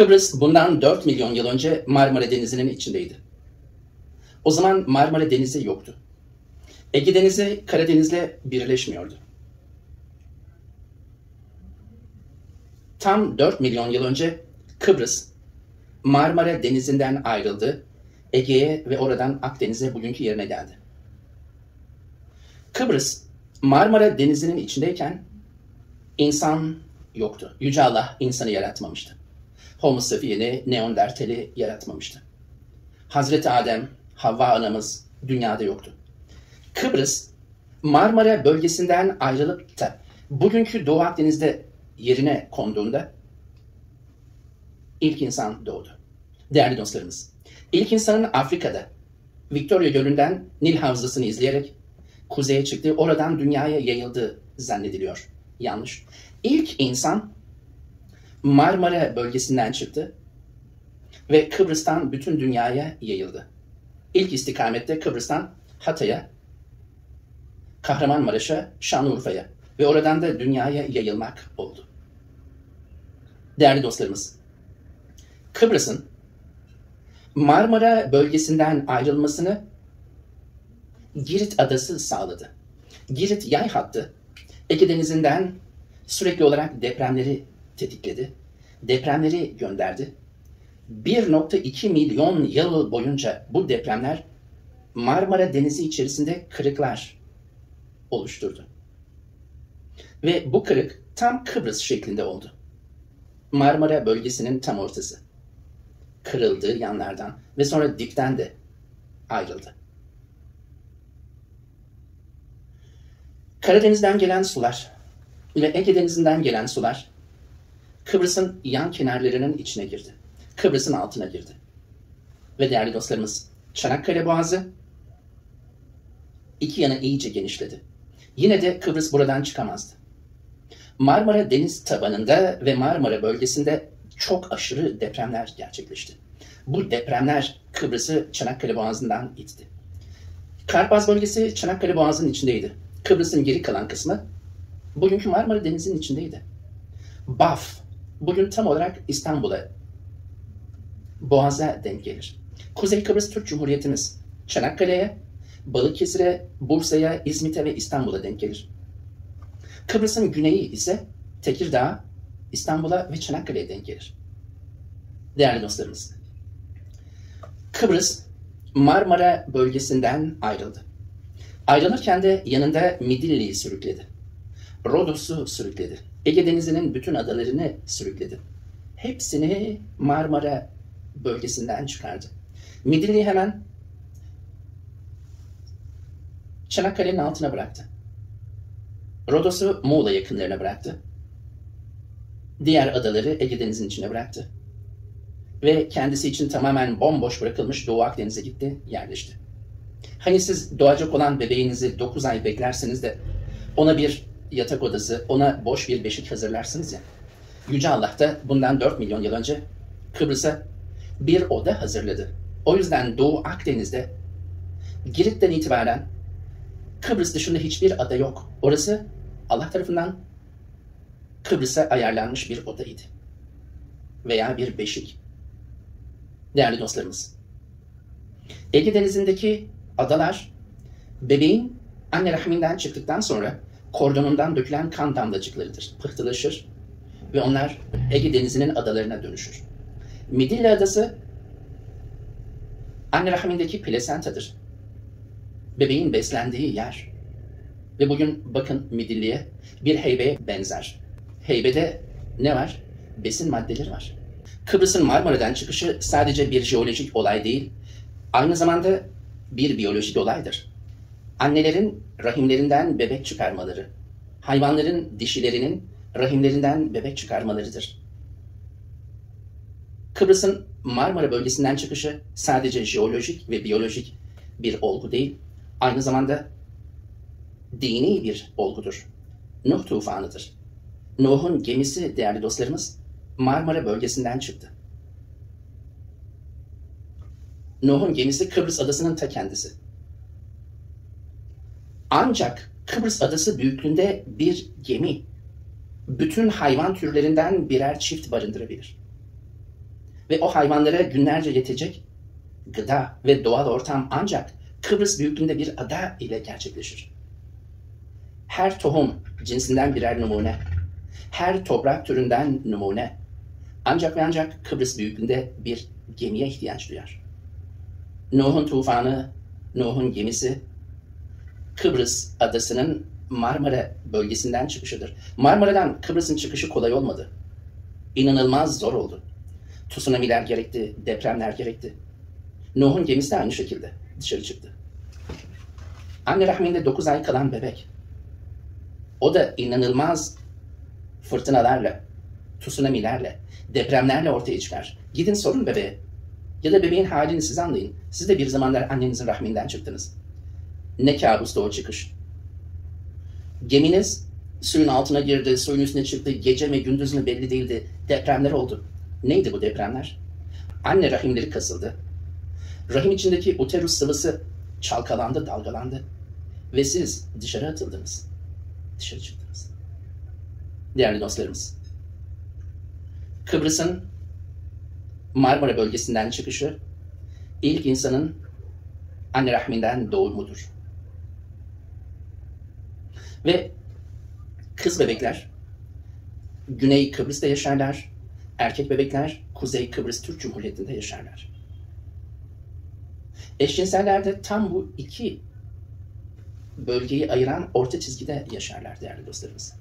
Kıbrıs bundan 4 milyon yıl önce Marmara Denizi'nin içindeydi. O zaman Marmara Denizi yoktu. Ege Denizi Karadeniz'le birleşmiyordu. Tam 4 milyon yıl önce Kıbrıs Marmara Denizi'nden ayrıldı, Ege'ye ve oradan Akdeniz'e bugünkü yerine geldi. Kıbrıs Marmara Denizi'nin içindeyken insan yoktu. Yüce Allah insanı yaratmamıştı. Homo sapieni, Neandertal'i yaratmamıştı. Hazreti Adem, Havva anamız dünyada yoktu. Kıbrıs, Marmara bölgesinden ayrılıp da bugünkü Doğu Akdeniz'de yerine konduğunda ilk insan doğdu. Değerli dostlarımız, ilk insanın Afrika'da Victoria Gölü'nden Nil Havzası'nı izleyerek kuzeye çıktı, oradan dünyaya yayıldı zannediliyor. Yanlış. İlk insan Marmara bölgesinden çıktı ve Kıbrıs'tan bütün dünyaya yayıldı. İlk istikamette Kıbrıs'tan Hatay'a, Kahramanmaraş'a, Şanlıurfa'ya ve oradan da dünyaya yayılmak oldu. Değerli dostlarımız, Kıbrıs'ın Marmara bölgesinden ayrılmasını Girit Adası sağladı. Girit yay hattı Ege Denizi'nden sürekli olarak depremleri tetikledi. Depremleri gönderdi. 1.2 milyon yıl boyunca bu depremler Marmara Denizi içerisinde kırıklar oluşturdu. Ve bu kırık tam Kıbrıs şeklinde oldu. Marmara bölgesinin tam ortası. Kırıldı yanlardan ve sonra dipten de ayrıldı. Karadeniz'den gelen sular ve Ege Denizi'nden gelen sular Kıbrıs'ın yan kenarlarının içine girdi. Kıbrıs'ın altına girdi. Ve değerli dostlarımız Çanakkale Boğazı iki yana iyice genişledi. Yine de Kıbrıs buradan çıkamazdı. Marmara deniz tabanında ve Marmara bölgesinde çok aşırı depremler gerçekleşti. Bu depremler Kıbrıs'ı Çanakkale Boğazı'ndan itti. Karpaz bölgesi Çanakkale Boğazı'nın içindeydi. Kıbrıs'ın geri kalan kısmı bugünkü Marmara Denizi'nin içindeydi. Baf, bugün tam olarak İstanbul'a, Boğaz'a denk gelir. Kuzey Kıbrıs Türk Cumhuriyetimiz Çanakkale'ye, Balıkesir'e, Bursa'ya, İzmit'e ve İstanbul'a denk gelir. Kıbrıs'ın güneyi ise Tekirdağ, İstanbul'a ve Çanakkale'ye denk gelir. Değerli dostlarımız, Kıbrıs Marmara bölgesinden ayrıldı. Ayrılırken de yanında Midilli'yi sürükledi. Rodos'u sürükledi. Ege Denizi'nin bütün adalarını sürükledi. Hepsini Marmara bölgesinden çıkardı. Midilli'yi hemen Çanakkale'nin altına bıraktı. Rodos'u Muğla yakınlarına bıraktı. Diğer adaları Ege Denizi'nin içine bıraktı. Ve kendisi için tamamen bomboş bırakılmış Doğu Akdeniz'e gitti, yerleşti. Hani siz doğacak olan bebeğinizi 9 ay beklerseniz de ona bir yatak odası, ona boş bir beşik hazırlarsınız ya. Yüce Allah da bundan 4 milyon yıl önce Kıbrıs'a bir oda hazırladı. O yüzden Doğu Akdeniz'de Girit'ten itibaren Kıbrıs dışında hiçbir ada yok. Orası Allah tarafından Kıbrıs'a ayarlanmış bir odaydı. Veya bir beşik. Değerli dostlarımız. Ege Denizi'ndeki adalar bebeğin anne rahminden çıktıktan sonra kordonundan dökülen kan damlacıklarıdır. Pıhtılaşır ve onlar Ege Denizi'nin adalarına dönüşür. Midilli Adası anne rahmindeki plasentadır. Bebeğin beslendiği yer. Ve bugün bakın Midilli'ye bir heybeye benzer. Heybede ne var? Besin maddeleri var. Kıbrıs'ın Marmara'dan çıkışı sadece bir jeolojik olay değil, aynı zamanda bir biyolojik olaydır. Annelerin rahimlerinden bebek çıkarmaları, hayvanların dişilerinin rahimlerinden bebek çıkarmalarıdır. Kıbrıs'ın Marmara bölgesinden çıkışı sadece jeolojik ve biyolojik bir olgu değil, aynı zamanda dini bir olgudur. Nuh tufanıdır. Nuh'un gemisi değerli dostlarımız Marmara bölgesinden çıktı. Nuh'un gemisi Kıbrıs adasının ta kendisi. Ancak Kıbrıs adası büyüklüğünde bir gemi bütün hayvan türlerinden birer çift barındırabilir. ve o hayvanlara günlerce yetecek gıda ve doğal ortam ancak Kıbrıs büyüklüğünde bir ada ile gerçekleşir. Her tohum cinsinden birer numune, her toprak türünden numune, ancak ve ancak Kıbrıs büyüklüğünde bir gemiye ihtiyaç duyar. Nuh'un tufanı, Nuh'un gemisi, Kıbrıs adasının Marmara bölgesinden çıkışıdır. Marmara'dan Kıbrıs'ın çıkışı kolay olmadı. İnanılmaz zor oldu. Tsunamiler gerekti, depremler gerekti. Nuh'un gemisi de aynı şekilde dışarı çıktı. Anne rahminde 9 ay kalan bebek. O da inanılmaz fırtınalarla, tsunamilerle, depremlerle ortaya çıkar. Gidin sorun bebeğe. Ya da bebeğin halini siz anlayın. Siz de bir zamanlar annenizin rahminden çıktınız. Ne kabusta o çıkış. Geminiz suyun altına girdi, suyun üstüne çıktı, gece ve gündüz mü belli değildi. Depremler oldu. Neydi bu depremler? Anne rahimleri kasıldı. Rahim içindeki uterus sıvısı çalkalandı, dalgalandı. Ve siz dışarı atıldınız. Dışarı çıktınız. Değerli dostlarımız, Kıbrıs'ın Marmara bölgesinden çıkışı ilk insanın anne rahminden doğumudur. Ve kız bebekler Güney Kıbrıs'ta yaşarlar, erkek bebekler Kuzey Kıbrıs Türk Cumhuriyeti'nde yaşarlar. Eşcinsellerde tam bu iki bölgeyi ayıran orta çizgide yaşarlar değerli dostlarımız.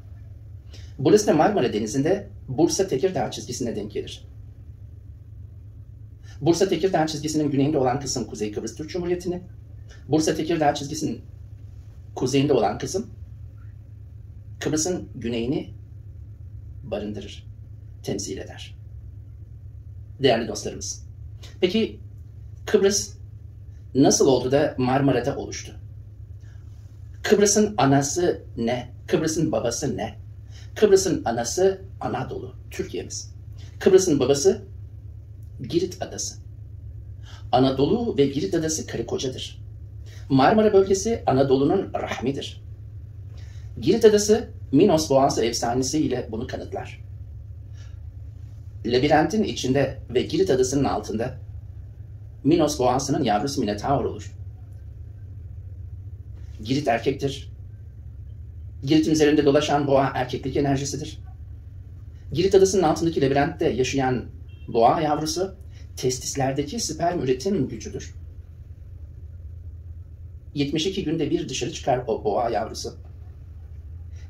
Burası da Marmara Denizi'nde Bursa Tekirdağ çizgisine denk gelir. Bursa Tekirdağ çizgisinin güneyinde olan kısım Kuzey Kıbrıs Türk Cumhuriyeti'ni, Bursa Tekirdağ çizgisinin kuzeyinde olan kısım Kıbrıs'ın güneyini barındırır, temsil eder. Değerli dostlarımız. Peki Kıbrıs nasıl oldu da Marmara'da oluştu? Kıbrıs'ın anası ne? Kıbrıs'ın babası ne? Kıbrıs'ın anası Anadolu, Türkiye'miz. Kıbrıs'ın babası Girit Adası. Anadolu ve Girit Adası karı kocadır. Marmara bölgesi Anadolu'nun rahmidir. Girit Adası Minos Boğazı efsanesiyle bunu kanıtlar. Labirentin içinde ve Girit Adası'nın altında Minos Boğazı'nın yavrusu Minotaur olur. Girit erkektir. Girit'in üzerinde dolaşan boğa erkeklik enerjisidir. Girit adasının altındaki labirentte yaşayan boğa yavrusu testislerdeki sperm üretim gücüdür. 72 günde bir dışarı çıkar o boğa yavrusu.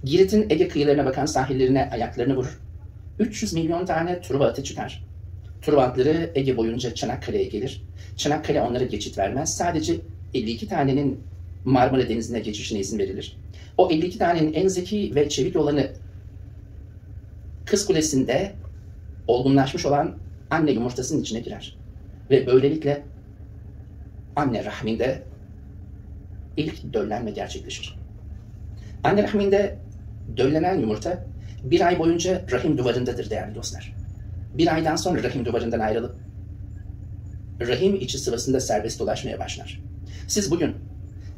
Girit'in Ege kıyılarına bakan sahillerine ayaklarını vurur. 300 milyon tane Truva atı çıkar. Truva atları Ege boyunca Çanakkale'ye gelir. Çanakkale onlara geçit vermez. Sadece 52 tanenin Marmara Denizi'ne geçişine izin verilir. O 52 tanenin en zeki ve çevik olanı Kız Kulesi'nde olgunlaşmış olan anne yumurtasının içine girer. Ve böylelikle anne rahminde ilk döllenme gerçekleşir. Anne rahminde döllenen yumurta bir ay boyunca rahim duvarındadır değerli dostlar. Bir aydan sonra rahim duvarından ayrılıp rahim içi sıvısında serbest dolaşmaya başlar. Siz bugün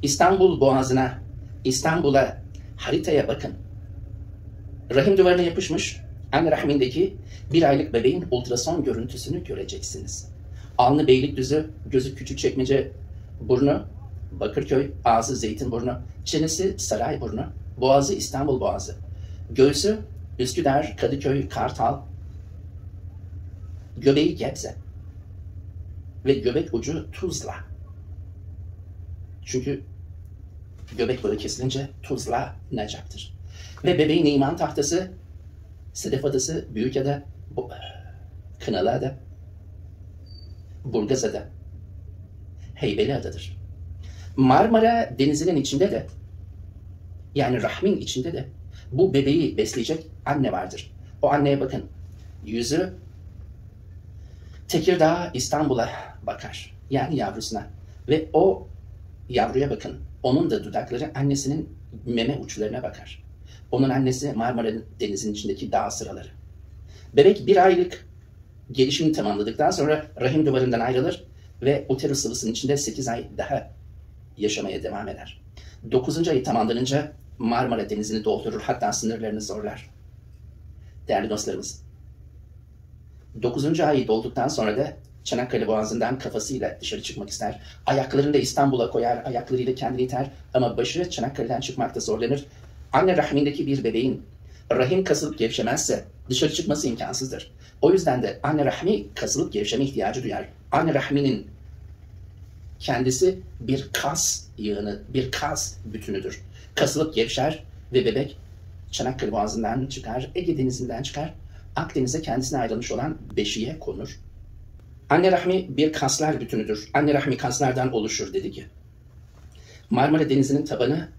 İstanbul Boğazı'na, İstanbul'a haritaya bakın. Rahim duvarına yapışmış anne rahmindeki bir aylık bebeğin ultrason görüntüsünü göreceksiniz. Alnı Beylikdüzü, gözü küçük çekmece, burnu Bakırköy, ağzı Zeytinburnu, çenesi Sarayburnu, boğazı İstanbul Boğazı, göğsü Üsküdar, Kadıköy, Kartal, göbeği Gebze ve göbek ucu Tuzla. Çünkü göbek bağı kesilince Tuzla nacaktır. Ve bebeğin iman tahtası Sedef Adası, Büyükada, Kınalıada, Burgazada, Heybeliada'dır. Marmara denizinin içinde de yani rahmin içinde de bu bebeği besleyecek anne vardır. O anneye bakın. Yüzü Tekirdağ İstanbul'a bakar. Yani yavrusuna. Ve o yavruya bakın. Onun da dudakları annesinin meme uçlarına bakar. Onun annesi Marmara Denizi'nin içindeki dağ sıraları. Bebek bir aylık gelişimini tamamladıktan sonra rahim duvarından ayrılır ve uterus sıvısının içinde 8 ay daha yaşamaya devam eder. 9. ayı tamamlanınca Marmara Denizi'ni doldurur hatta sınırlarını zorlar. Değerli dostlarımız, 9. ayı dolduktan sonra da Çanakkale Boğazı'ndan kafasıyla dışarı çıkmak ister. Ayaklarını da İstanbul'a koyar, ayaklarıyla kendini iter ama başı Çanakkale'den çıkmakta zorlanır. Anne rahmindeki bir bebeğin rahim kasılıp gevşemezse dışarı çıkması imkansızdır. O yüzden de anne rahmi kasılıp gevşeme ihtiyacı duyar. Anne rahminin kendisi bir kas yığını, bir kas bütünüdür. Kasılıp gevşer ve bebek Çanakkale Boğazı'ndan çıkar, Ege Denizi'nden çıkar, Akdeniz'e kendisine ayrılmış olan beşiğe konur. Anne rahmi bir kaslar bütünüdür. Anne rahmi kaslardan oluşur dedi ki. Marmara Denizi'nin tabanı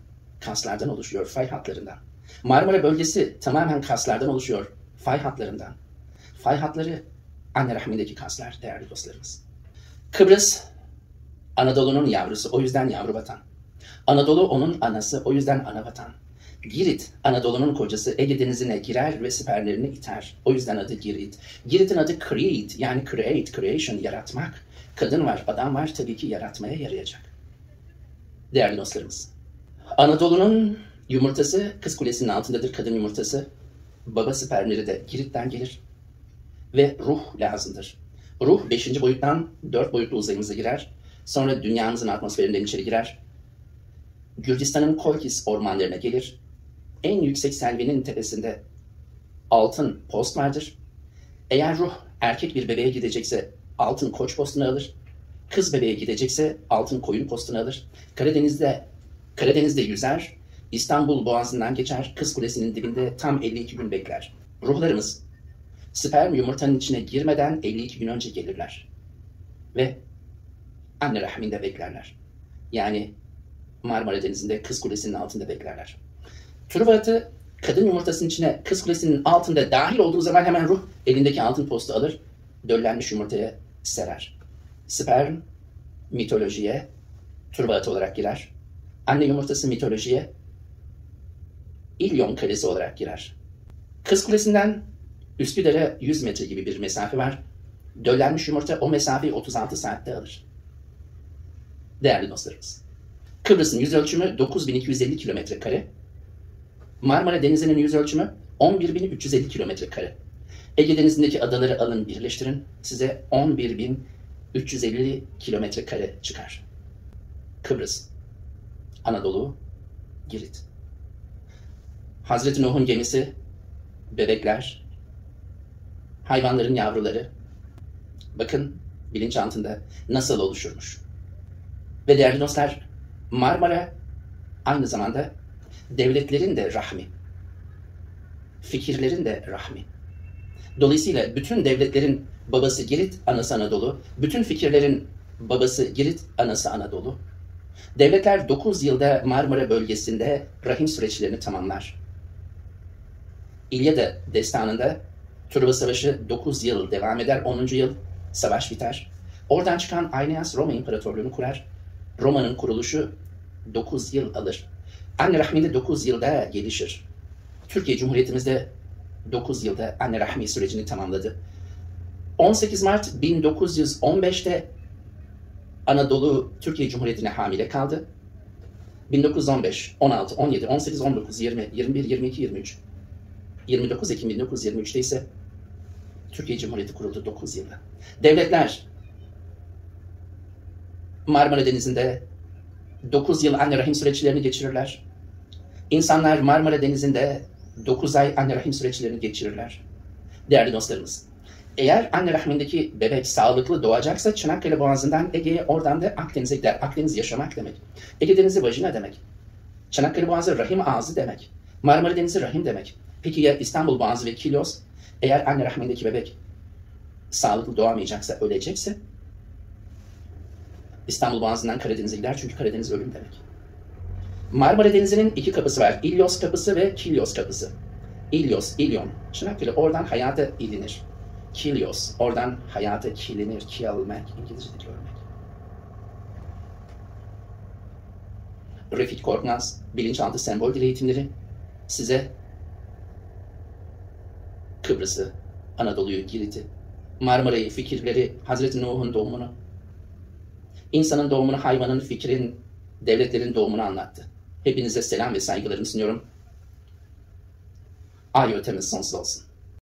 kaslardan oluşuyor, fay hatlarından. Marmara bölgesi tamamen kaslardan oluşuyor, fay hatlarından. Fay hatları anne rahmindeki kaslar değerli dostlarımız. Kıbrıs Anadolu'nun yavrusu o yüzden yavru vatan. Anadolu onun anası o yüzden ana vatan. Girit, Anadolu'nun kocası Ege Denizi'ne girer ve siperlerini iter. O yüzden adı Girit. Girit'in adı Create yani create, creation, yaratmak. Kadın var, adam var tabii ki yaratmaya yarayacak. Değerli dostlarımız. Anadolu'nun yumurtası Kız Kulesi'nin altındadır kadın yumurtası. Baba siperleri de Girit'ten gelir. Ve ruh lazımdır. Ruh beşinci boyuttan dört boyutlu uzayımıza girer. Sonra dünyamızın atmosferinden içeri girer. Gürcistan'ın Kolkis ormanlarına gelir. En yüksek selvenin tepesinde altın post vardır. Eğer ruh erkek bir bebeğe gidecekse altın koç postunu alır. Kız bebeğe gidecekse altın koyun postunu alır. Karadeniz'de Karadeniz'de yüzer. İstanbul Boğazı'ndan geçer. Kız Kulesi'nin dibinde tam 52 gün bekler. Ruhlarımız sperm yumurtanın içine girmeden 52 gün önce gelirler. Ve anne rahminde beklerler. Yani Marmara Denizi'nde Kız Kulesi'nin altında beklerler. Truva kadın yumurtasının içine Kız Kulesi'nin altında dahil olduğu zaman hemen ruh elindeki altın postu alır, döllenmiş yumurtaya serer. Sperm mitolojiye atı olarak girer. Anne yumurtası mitolojiye İlyon Kalesi olarak girer. Kız Kulesi'nden Üsküdar'a 100 metre gibi bir mesafe var. Döllenmiş yumurta o mesafeyi 36 saatte alır. Değerli dostlarımız. Kıbrıs'ın yüz ölçümü 9250 kilometre kare. Marmara Denizi'nin yüz ölçümü 11350 kilometre kare. Ege Denizi'ndeki adaları alın birleştirin. Size 11350 kilometre kare çıkar. Kıbrıs, Anadolu, Girit. Hazreti Nuh'un gemisi, bebekler, hayvanların yavruları. Bakın bilinçaltında nasıl oluşurmuş. Ve değerli dostlar, Marmara aynı zamanda devletlerin de rahmi, fikirlerin de rahmi. Dolayısıyla bütün devletlerin babası Girit, anası Anadolu, bütün fikirlerin babası Girit, anası Anadolu. Devletler 9 yılda Marmara bölgesinde rahim süreçlerini tamamlar. İlyada destanında Truva Savaşı 9 yıl devam eder, 10. yıl savaş biter. Oradan çıkan Aeneas Roma İmparatorluğunu kurar. Roma'nın kuruluşu 9 yıl alır. Anne rahmi 9 yılda gelişir. Türkiye Cumhuriyetimizde 9 yılda anne rahmi sürecini tamamladı. 18 Mart 1915'te Anadolu Türkiye Cumhuriyeti'ne hamile kaldı. 1915, 16, 17, 18, 19, 20, 21, 22, 23. 29 Ekim 1923'te ise Türkiye Cumhuriyeti kuruldu 9 yılda. Devletler Marmara Denizi'nde 9 yıl anne rahim süreçlerini geçirirler. İnsanlar Marmara Denizi'nde 9 ay anne rahim süreçlerini geçirirler. Değerli dostlarımız, eğer anne rahmindeki bebek sağlıklı doğacaksa Çanakkale Boğazı'ndan Ege'ye oradan da Akdeniz'e gider. Akdeniz yaşamak demek. Ege Denizi vajina demek. Çanakkale Boğazı rahim ağzı demek. Marmara Denizi rahim demek. Peki ya İstanbul Boğazı ve Kilyos? Eğer anne rahmindeki bebek sağlıklı doğamayacaksa, ölecekse İstanbul Boğazı'ndan Karadeniz'e gider çünkü Karadeniz ölüm demek. Marmara Denizi'nin iki kapısı var. İlyos kapısı ve Kilyos kapısı. İlyos, İlyon. Çanakkale oradan hayata ilinir. Kilyos, oradan hayata kilinir. Kilmek, İngilizce'de görmek. Refik Korkmaz, bilinçaltı sembol dil eğitimleri size Kıbrıs'ı, Anadolu'yu, Girit'i, Marmara'yı, fikirleri, Hazreti Nuh'un doğumunu, insanın doğumunu, hayvanın, fikrin, devletlerin doğumunu anlattı. Hepinize selam ve saygılarımı sunuyorum. Ay ötemiz sonsuz olsun.